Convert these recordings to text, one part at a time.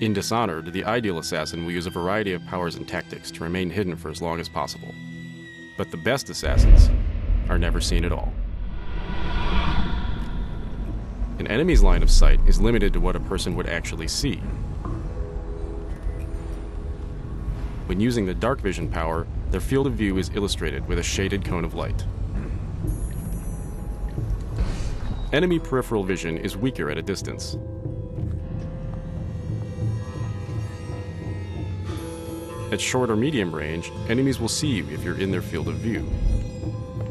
In Dishonored, the ideal assassin will use a variety of powers and tactics to remain hidden for as long as possible. But the best assassins are never seen at all. An enemy's line of sight is limited to what a person would actually see. When using the dark vision power, their field of view is illustrated with a shaded cone of light. Enemy peripheral vision is weaker at a distance. At short or medium range, enemies will see you if you're in their field of view.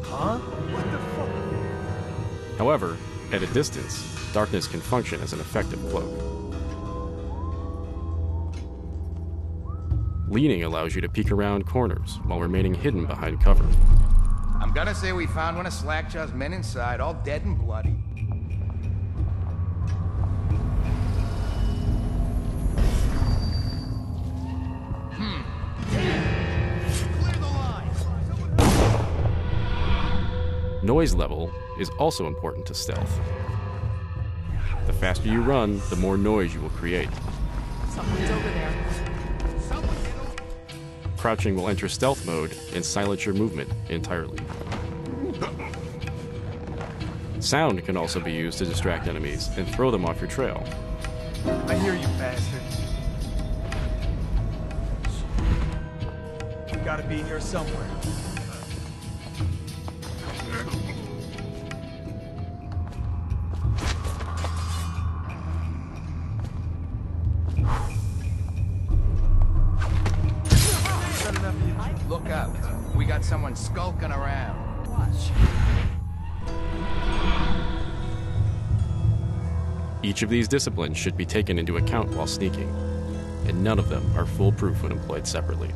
Huh? What the fuck? However, at a distance, darkness can function as an effective cloak. Leaning allows you to peek around corners while remaining hidden behind cover. I'm gonna say we found one of Slackjaw's men inside, all dead and bloody. Noise level is also important to stealth. The faster you run, the more noise you will create. Someone's over there. Crouching will enter stealth mode and silence your movement entirely. Sound can also be used to distract enemies and throw them off your trail. I hear you, bastard. You gotta be here somewhere. Look out. We got someone skulking around. Watch. Each of these disciplines should be taken into account while sneaking, and none of them are foolproof when employed separately.